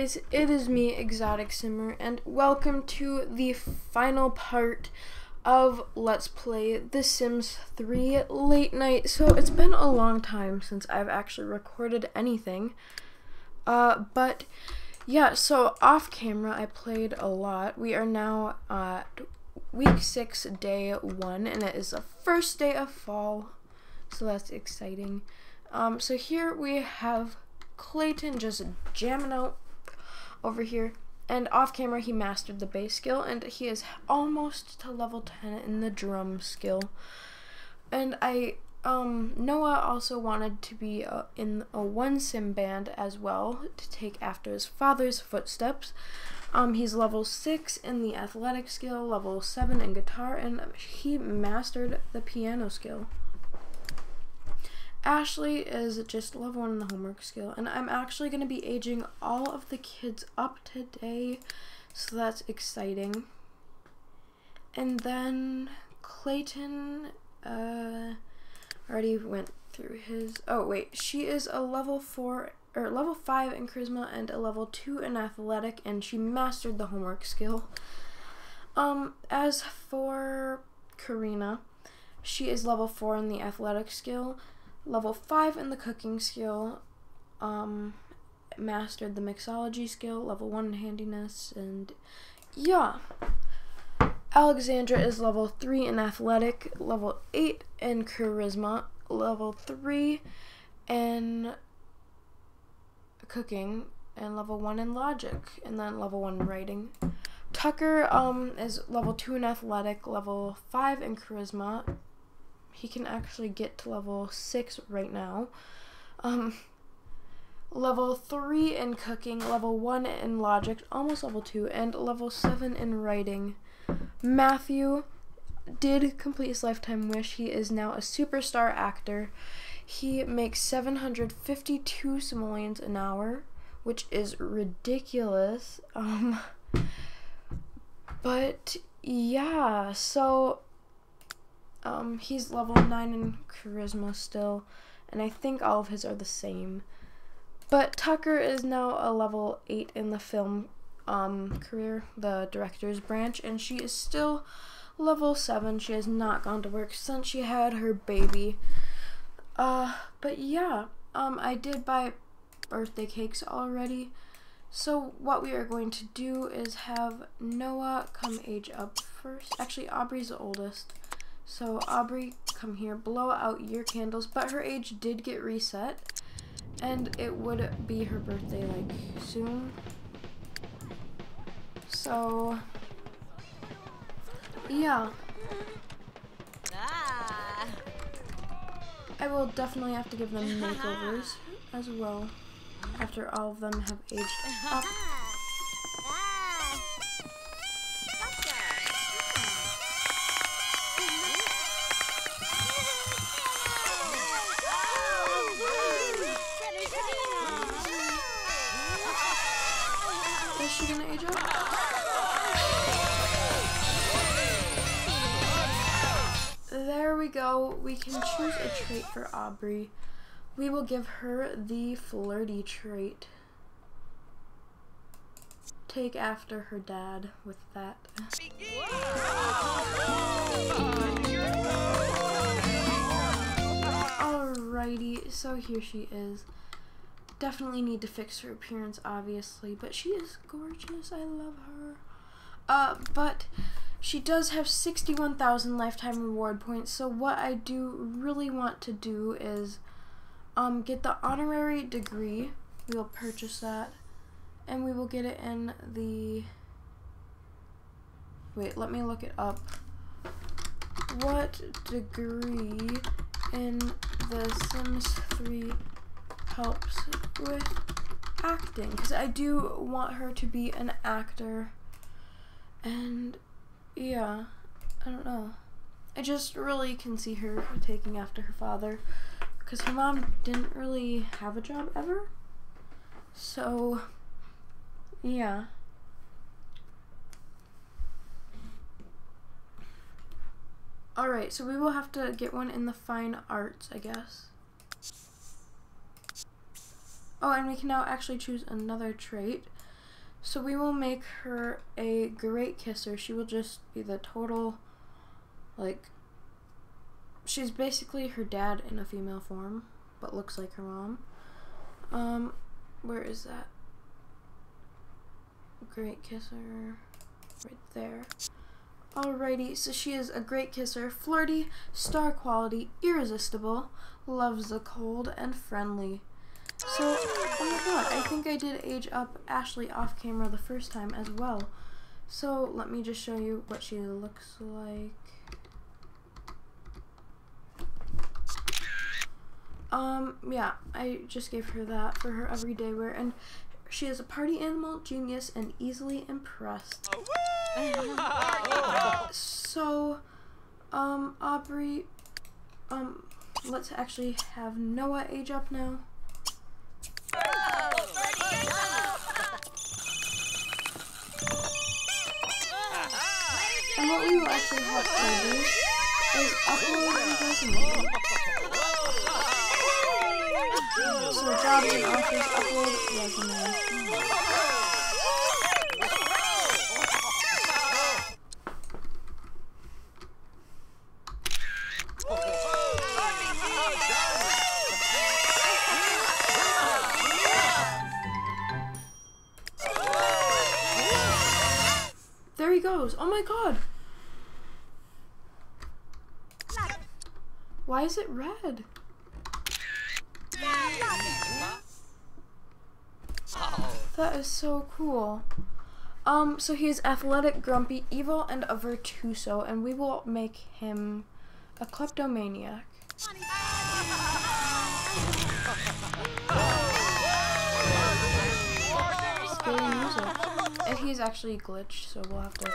Guys, it is me, Exotic Simmer, and welcome to the final part of Let's Play The Sims 3 Late Night. So it's been a long time since I've actually recorded anything. Uh, but yeah, so off camera I played a lot. We are now at week 6, day 1, and it is the first day of fall. So that's exciting. Um, so here we have Clayton just jamming out over here. And off camera, he mastered the bass skill, and he is almost to level 10 in the drum skill. And I, um, Noah also wanted to be uh, in a one sim band as well to take after his father's footsteps. Um, he's level 6 in the athletic skill, level 7 in guitar, and he mastered the piano skill. Ashley is just level 1 in the homework skill, and I'm actually going to be aging all of the kids up today, so that's exciting. And then Clayton uh, already went through his. Oh, wait, she is a level 4 or level 5 in charisma and a level 2 in athletic, and she mastered the homework skill. Um, as for Karina, she is level 4 in the athletic skill level 5 in the cooking skill, um, mastered the mixology skill, level 1 in handiness, and yeah. Alexandra is level 3 in athletic, level 8 in charisma, level 3 in cooking, and level 1 in logic, and then level 1 in writing. Tucker um, is level 2 in athletic, level 5 in charisma, he can actually get to level 6 right now. Um, level 3 in cooking, level 1 in logic, almost level 2, and level 7 in writing. Matthew did complete his lifetime wish. He is now a superstar actor. He makes 752 simoleons an hour, which is ridiculous. Um, but yeah, so um, he's level 9 in charisma still, and I think all of his are the same. But Tucker is now a level 8 in the film um, career, the director's branch, and she is still level 7. She has not gone to work since she had her baby. Uh, but yeah, um, I did buy birthday cakes already. So what we are going to do is have Noah come age up first. Actually, Aubrey's the oldest. So Aubrey, come here, blow out your candles. But her age did get reset. And it would be her birthday, like, soon. So, yeah. Ah. I will definitely have to give them makeovers as well after all of them have aged up. trait for Aubrey. We will give her the flirty trait. Take after her dad with that. Alrighty, so here she is. Definitely need to fix her appearance, obviously, but she is gorgeous. I love her. Uh, but she does have 61,000 lifetime reward points, so what I do really want to do is um, get the honorary degree. We will purchase that, and we will get it in the... Wait, let me look it up. What degree in The Sims 3 helps with acting? Because I do want her to be an actor, and yeah, I don't know. I just really can see her taking after her father because her mom didn't really have a job ever. So, yeah. Alright, so we will have to get one in the fine arts, I guess. Oh, and we can now actually choose another trait. So we will make her a great kisser. She will just be the total, like, she's basically her dad in a female form, but looks like her mom. Um, where is that? Great kisser. Right there. Alrighty, so she is a great kisser, flirty, star quality, irresistible, loves the cold, and friendly. So, oh my god, I think I did age up Ashley off camera the first time as well. So, let me just show you what she looks like. Um, yeah, I just gave her that for her everyday wear, and she is a party animal, genius, and easily impressed. so, um, Aubrey, um, let's actually have Noah age up now. And what we will actually have to do is upload his resume. So job in office, upload resume. Is it red? That is so cool. Um, so he is athletic, grumpy, evil, and a virtuoso, and we will make him a kleptomaniac. And he's actually glitched, so we'll have to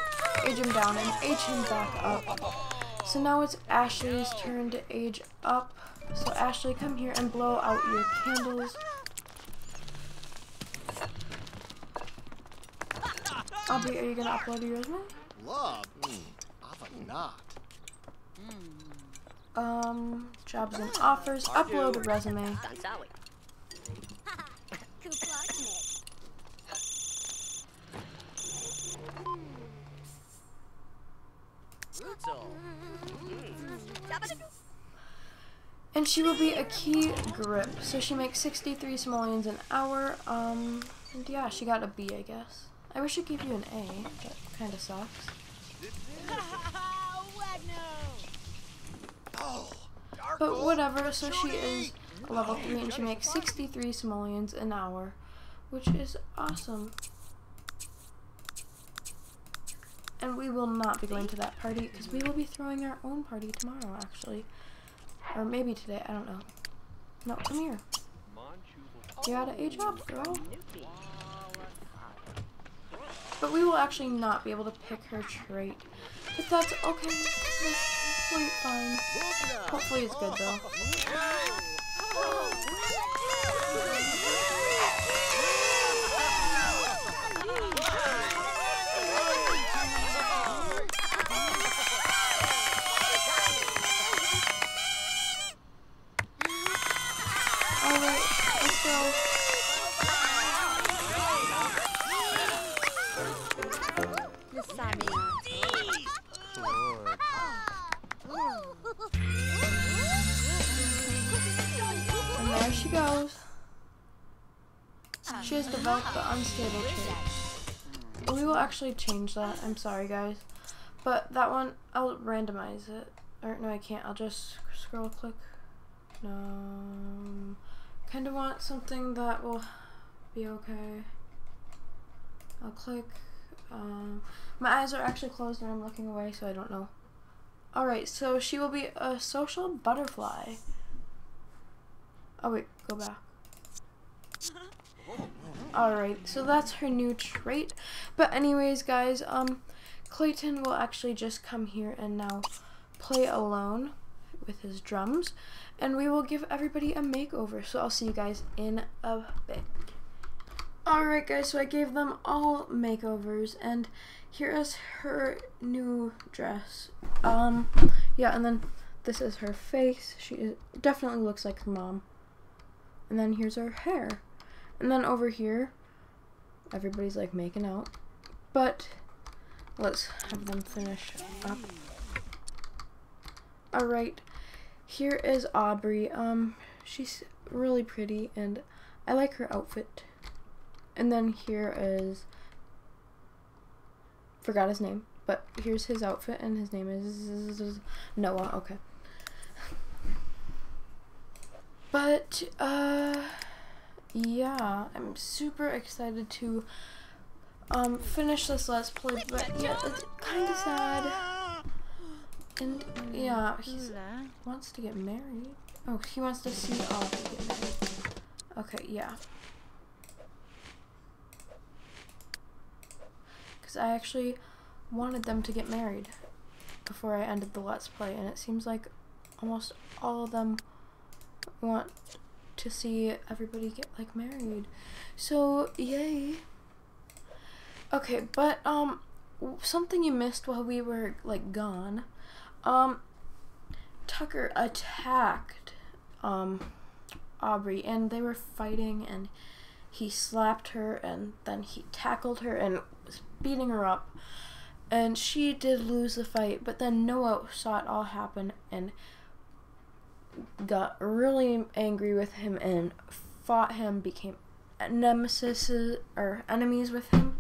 age him down and age him back up. So now it's Ashley's turn to age up. So Ashley, come here and blow out your candles. Aubrey, are you gonna upload your resume? Love. Mm, not. Um, jobs and offers. Upload a resume. And she will be a key grip. So she makes 63 simoleons an hour. Um, and yeah, she got a B, I guess. I wish I gave you an A. That kind of sucks. But whatever, so she is level 3 and she makes 63 simoleons an hour, which is awesome. And we will not be going to that party because we will be throwing our own party tomorrow, actually. Or maybe today, I don't know. No, come here. You gotta age up, girl. But we will actually not be able to pick her trait. But that's okay. That's fine. Hopefully it's good though. Actually change that. I'm sorry, guys. But that one, I'll randomize it. Or, no, I can't. I'll just scroll click. No. Kind of want something that will be okay. I'll click. Um, my eyes are actually closed and I'm looking away, so I don't know. Alright, so she will be a social butterfly. Oh wait, go back. Alright, so that's her new trait. But anyways, guys, um, Clayton will actually just come here and now play alone with his drums. And we will give everybody a makeover. So I'll see you guys in a bit. Alright guys, so I gave them all makeovers and here is her new dress. Um, yeah, and then this is her face. She definitely looks like her mom. And then here's her hair. And then over here, everybody's like making out. But let's have them finish up. Alright, here is Aubrey. Um, she's really pretty and I like her outfit. And then here is forgot his name, but here's his outfit and his name is Noah. Okay. But uh yeah, I'm super excited to um finish this let's play, but yeah, it's kind of sad. And yeah, he wants to get married. Oh, he wants to see Aubrey get married. Okay, yeah. Because I actually wanted them to get married before I ended the Let's Play, and it seems like almost all of them want to see everybody get like married. So, yay. Okay, but um something you missed while we were like gone. Um Tucker attacked um Aubrey and they were fighting and he slapped her and then he tackled her and was beating her up. And she did lose the fight, but then Noah saw it all happen and got really angry with him and fought him, became nemesis or enemies with him,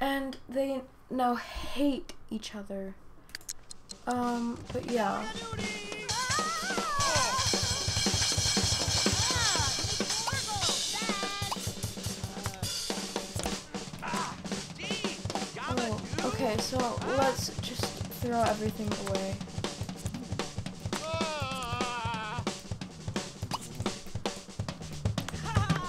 and they now hate each other. Um, but yeah. Oh, okay, so let's just throw everything away.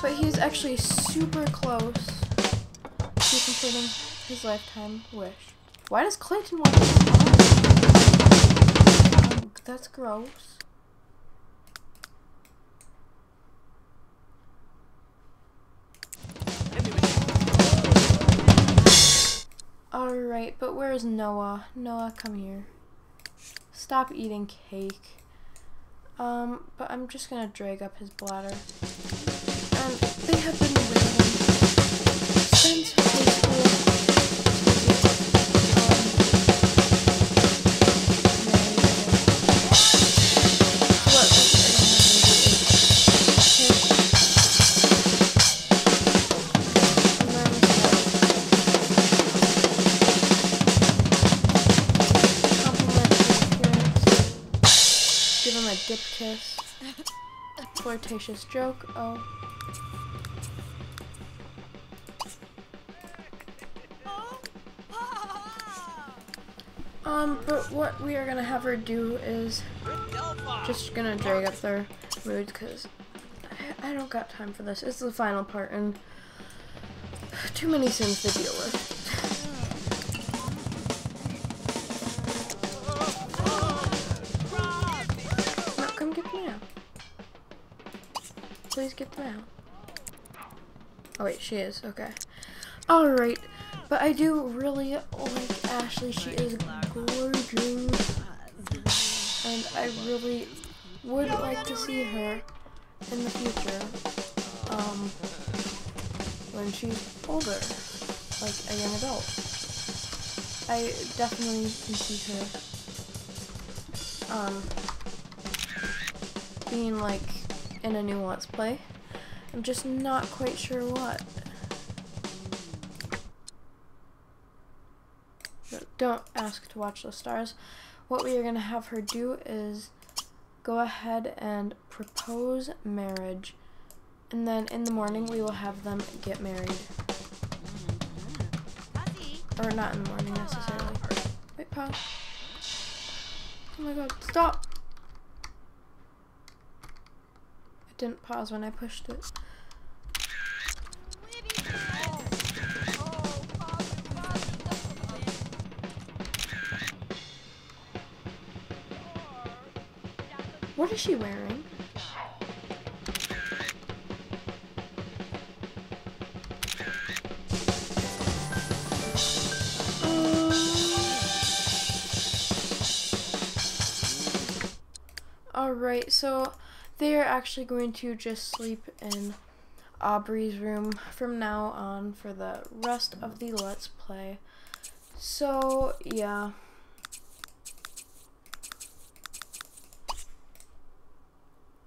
But he's actually super close to completing his lifetime wish. Why does Clayton want to? Um, that's gross. Alright, but where's Noah? Noah, come here. Stop eating cake. Um, but I'm just gonna drag up his bladder. They have been waiting since high school Give him a dip kiss. Flirtatious joke. Oh. Um, but what we are gonna have her do is just gonna drag up their mood because I, I don't got time for this. It's the final part and too many Sims to deal with. No, come get them out. Please get them out. Oh wait, she is. Okay. Alright. But I do really like Ashley. She is gorgeous. And I really would like to see her in the future. Um, when she's older. Like a young adult. I definitely can see her um being like in a Let's Play. I'm just not quite sure what. Don't ask to watch the stars. What we are going to have her do is go ahead and propose marriage. And then in the morning, we will have them get married. Or not in the morning necessarily. Wait, pause. Oh my god, stop! It didn't pause when I pushed it. What is she wearing? Alright, so they are actually going to just sleep in Aubrey's room from now on for the rest of the Let's Play. So, yeah.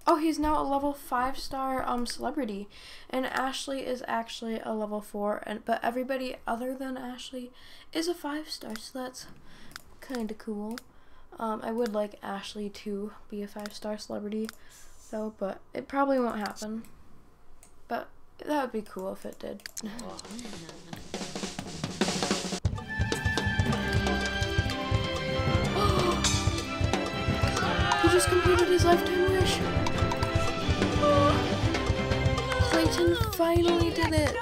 Oh, he's now a level 5 star um celebrity. And Ashley is actually a level 4 and but everybody other than Ashley is a 5 star. So that's kind of cool. Um I would like Ashley to be a 5 star celebrity though, but it probably won't happen. But that would be cool if it did. he just completed his lifetime wish. Clayton finally did it.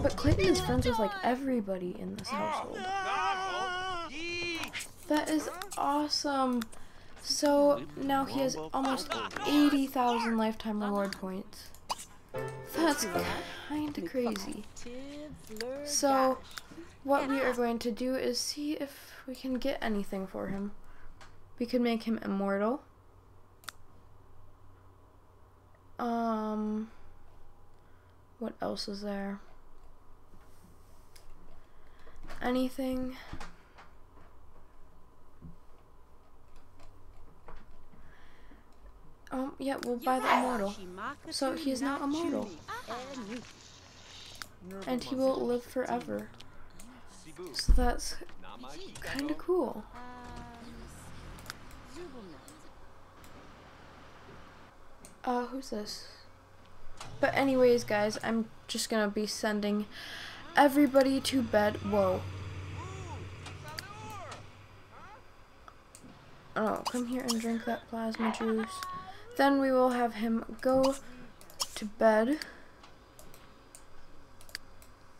But Clayton is friends with like everybody in this household. That is awesome. So now he has almost 80,000 lifetime reward points. That's kind of crazy. So what we are going to do is see if we can get anything for him. We could make him immortal. Um, what else is there? Anything? Um, yeah, we'll buy the immortal. So he is now immortal. And he will live forever. So that's kind of cool. Uh, who's this? But anyways, guys, I'm just gonna be sending everybody to bed. Whoa. Oh, come here and drink that plasma juice. Then we will have him go to bed.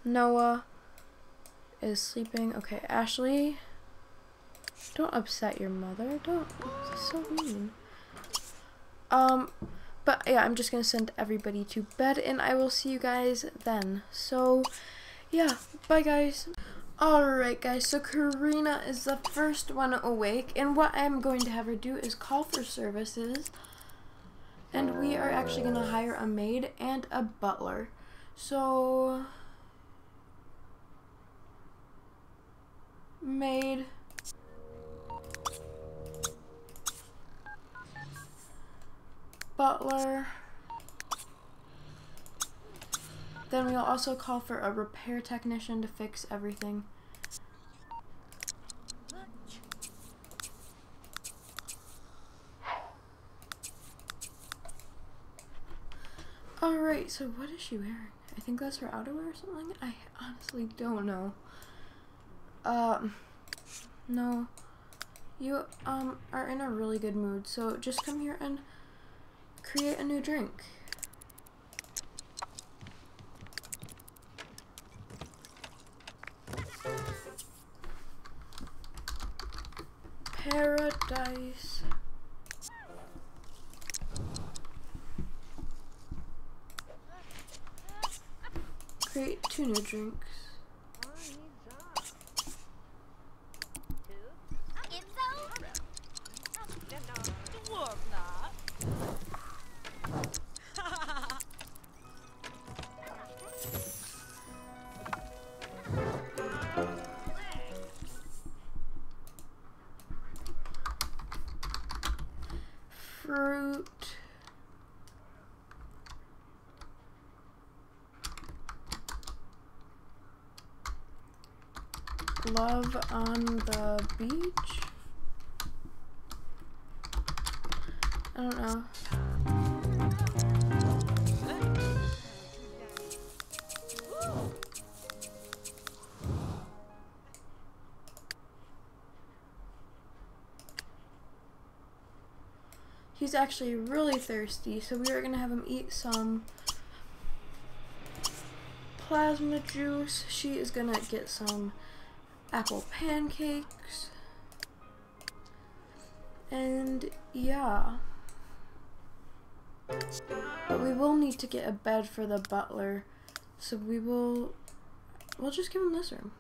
Noah is sleeping. Okay, Ashley. Don't upset your mother. Don't. So mean. Um, but yeah, I'm just gonna send everybody to bed, and I will see you guys then. So, yeah, bye guys. Alright guys, so Karina is the first one awake, and what I'm going to have her do is call for services. And we are actually going to hire a maid and a butler. So, maid. Butler. Then we'll also call for a repair technician to fix everything. Alright, so what is she wearing? I think that's her outerwear or something? I honestly don't know. Um, no. You, um, are in a really good mood, so just come here and create a new drink. Love on the beach? I don't know. He's actually really thirsty, so we are gonna have him eat some plasma juice. She is gonna get some apple pancakes. And yeah. But we will need to get a bed for the butler. So we will we'll just give him this room.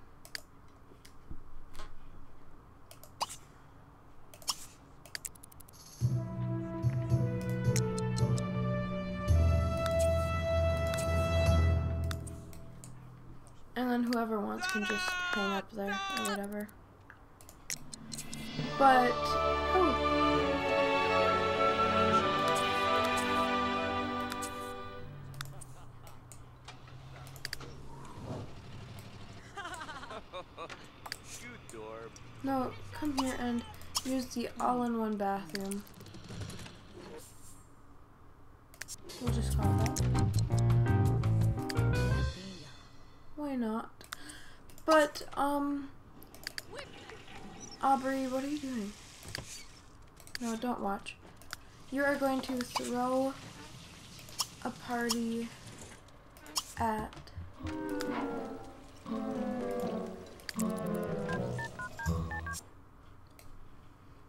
Whoever wants can just hang up there or whatever. But, oh. No, come here and use the all-in-one bathroom. We'll just call that. Why not? But, um... Aubrey, what are you doing? No, don't watch. You are going to throw a party at...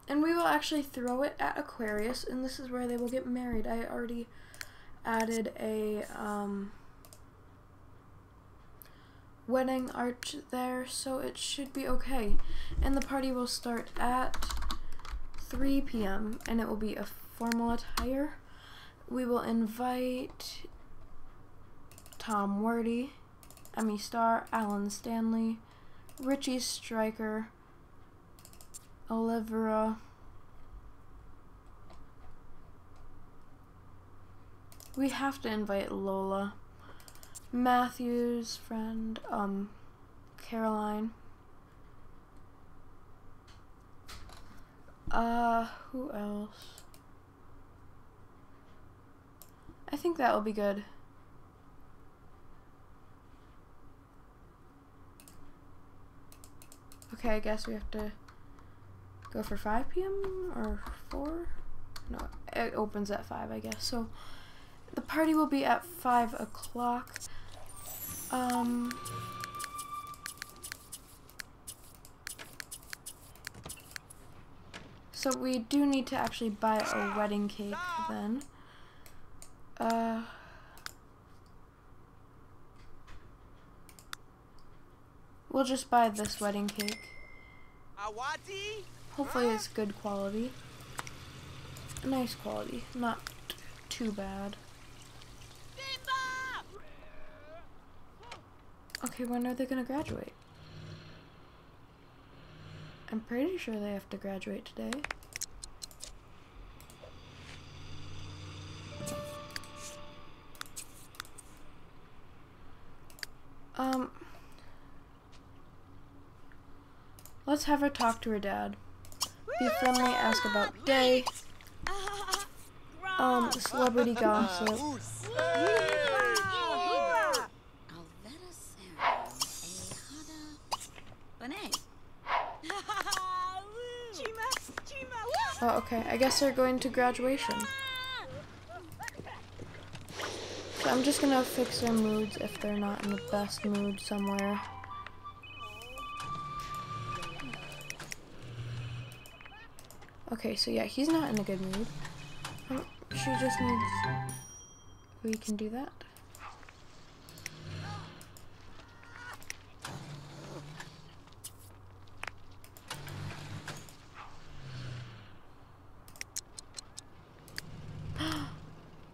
And we will actually throw it at Aquarius, and this is where they will get married. I already added a um, wedding arch there, so it should be okay. And the party will start at 3 p.m., and it will be a formal attire. We will invite Tom Wordy, Emmy Starr, Alan Stanley, Richie Stryker, Olivera. We have to invite Lola. Matthew's friend, um, Caroline. Uh, who else? I think that will be good. Okay, I guess we have to go for 5 p.m. or 4? No, it opens at 5, I guess. So the party will be at 5 o'clock. Um, so we do need to actually buy a wedding cake then. Uh, we'll just buy this wedding cake. Awati? Hopefully it's good quality. Nice quality, not too bad. Okay, when are they gonna graduate? I'm pretty sure they have to graduate today. Um, let's have her talk to her dad. Be friendly, ask about day, um, celebrity gossip. Okay. I guess they're going to graduation. So I'm just gonna fix their moods if they're not in the best mood somewhere. Okay, so yeah, he's not in a good mood. Um, she just needs... We can do that.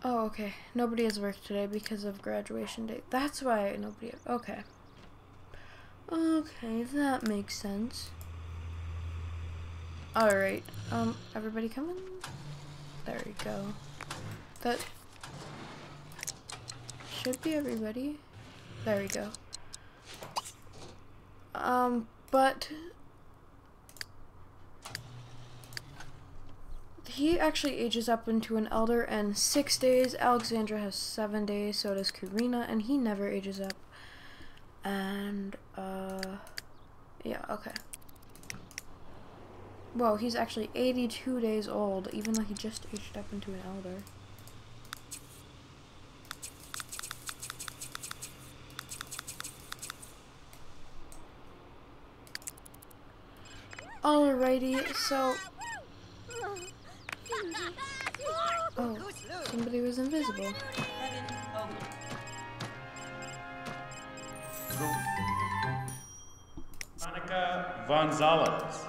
Oh, okay. Nobody has worked today because of graduation day. That's why nobody. Okay. Okay, that makes sense. Alright. Um, everybody coming? There we go. That should be everybody. There we go. Um, but he actually ages up into an elder in six days. Alexandra has seven days, so does Karina, and he never ages up. And, uh, yeah, okay. Whoa, he's actually 82 days old, even though he just aged up into an elder. Alrighty, so Oh, somebody was invisible. Monica Gonzalez.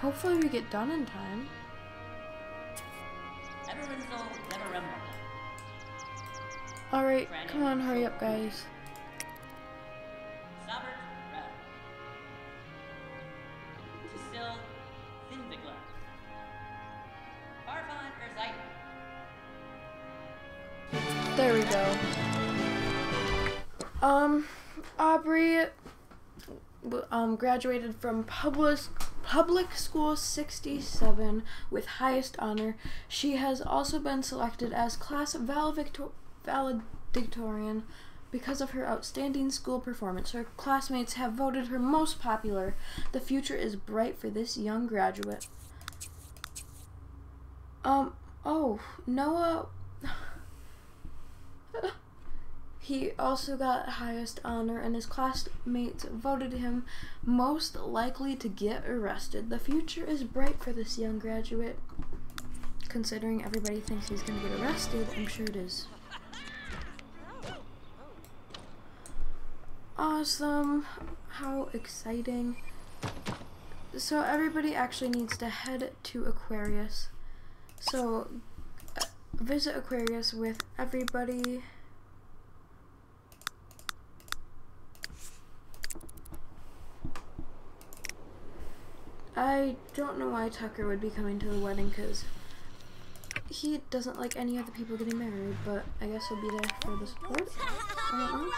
Hopefully we get done in time. Alright, come on, hurry up, guys. Aubrey um, graduated from public public school 67 with highest honor. She has also been selected as class valedicto- valedictorian because of her outstanding school performance. Her classmates have voted her most popular. The future is bright for this young graduate. Um, oh, Noah he also got highest honor, and his classmates voted him most likely to get arrested. The future is bright for this young graduate. Considering everybody thinks he's going to get arrested, I'm sure it is. Awesome. How exciting. So, everybody actually needs to head to Aquarius. So, uh, visit Aquarius with everybody. I don't know why Tucker would be coming to the wedding because he doesn't like any other people getting married, but I guess he'll be there for the support. I don't know.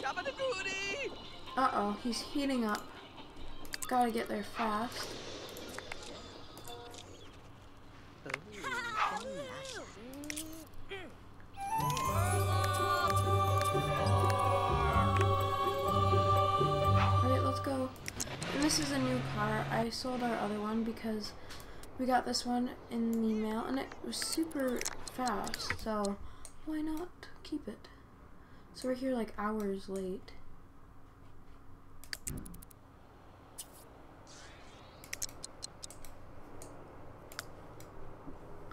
Shabadagooty! Uh oh, he's heating up. Gotta get there fast. Alright, let's go. This is a new car. I sold our other one because we got this one in the mail and it was super fast, so why not keep it? So we're here like hours late.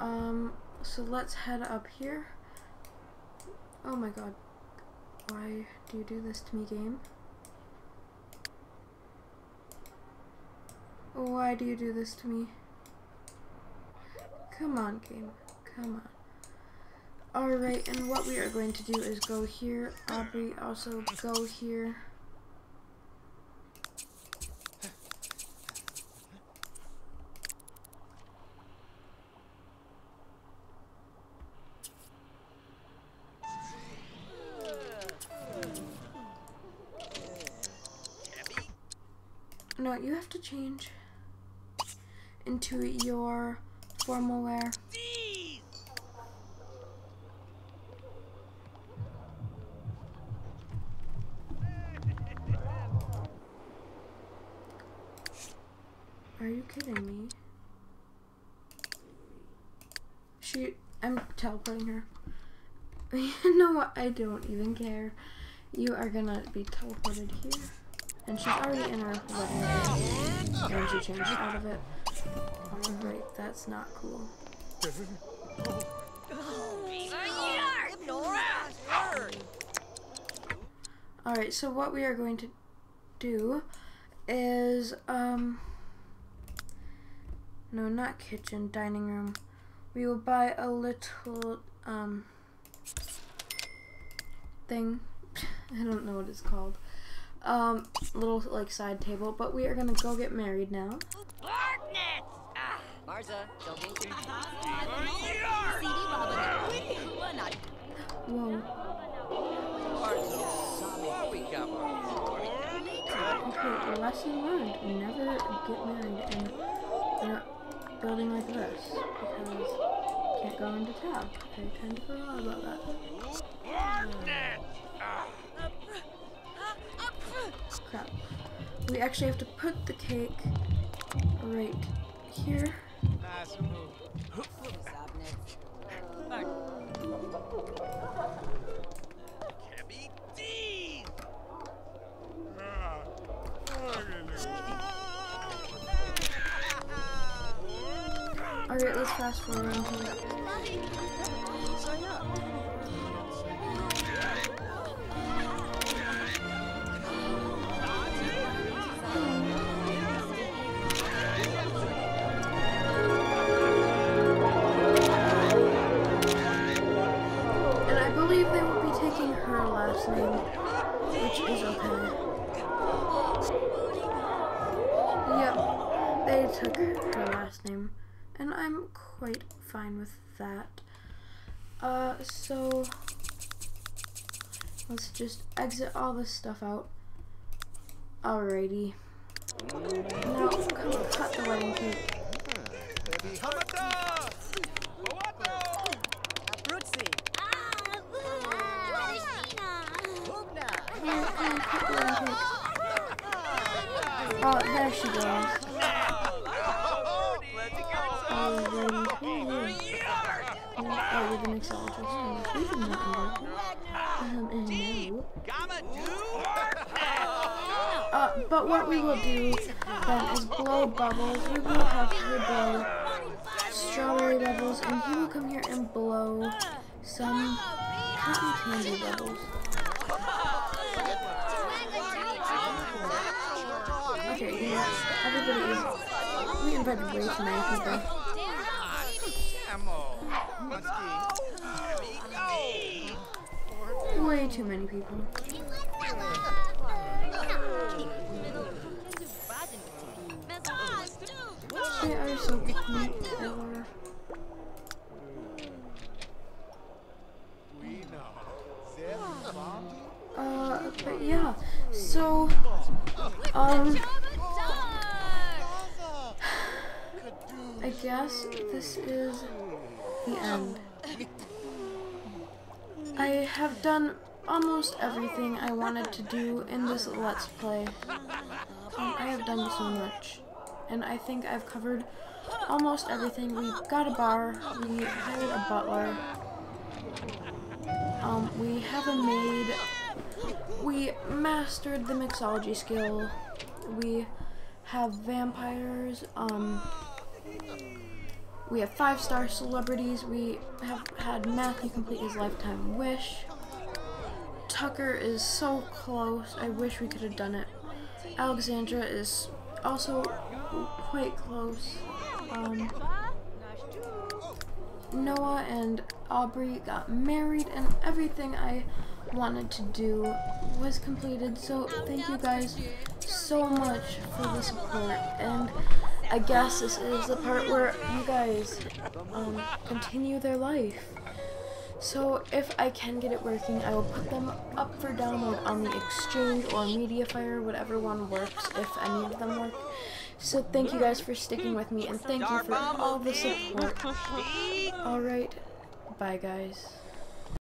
Um, so let's head up here. Oh my god. Why do you do this to me, game? Why do you do this to me? Come on, game. Come on. Alright, and what we are going to do is go here. Aubrey, also go here. No, you have to change into your formal wear. Are you kidding me? She, I'm teleporting her. You know what? I don't even care. You are gonna be teleported here. And she's already in her wedding ring. And she changed out of it. Alright, that's not cool. Alright, so what we are going to do is, um, no, not kitchen, dining room. We will buy a little, um, thing. I don't know what it's called. Um, little, like, side table. But we are gonna go get married now. Marza. Whoa. Okay, lesson learned. Never get married in, a building like this. Because can't go into town. I kind of forgot about that. Crap. We actually have to put the cake right here. Alright, let's fast forward into fine with that. Uh, so let's just exit all this stuff out. Alrighty. Now, come cut the wedding cake. Come on, come on, cut the wedding cake. Oh, there she goes. With the mixologist. We did not. Um, and no. Uh, but what we will do then is blow bubbles. We will have to blow strawberry bubbles, and he will come here and blow some cotton candy bubbles. Okay, you what? Everybody is. We invited way too many Way too many people. They are so cute. Uh, but yeah, so, um, I guess this is the end. I have done almost everything I wanted to do in this Let's Play. Um, I have done so much. And I think I've covered almost everything. We got a bar, we hired a butler, um, we have a maid, we mastered the mixology skill, we have vampires, um, we have five-star celebrities, we have had Matthew complete his lifetime wish, Tucker is so close, I wish we could have done it, Alexandra is also quite close, um, Noah and Aubrey got married and everything I wanted to do was completed. So thank you guys so much for the support. And I guess this is the part where you guys um, continue their life. So if I can get it working, I will put them up for download on the Exchange or Mediafire, whatever one works, if any of them work. So thank you guys for sticking with me, and thank you for all the support. Alright, bye guys.